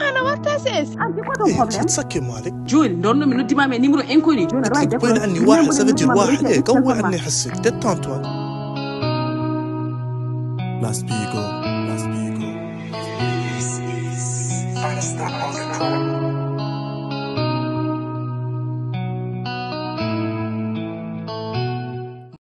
Ana wata ses. Anti quoi ton ايه problème? تسكي مالك جول دورنا من ديما من نيمرو انكوني جول روح تقول عني واحد سفجر واحد ايه قوي عني حسك تتانتوان Last Bigo, Last Bigo. This is Firestar on the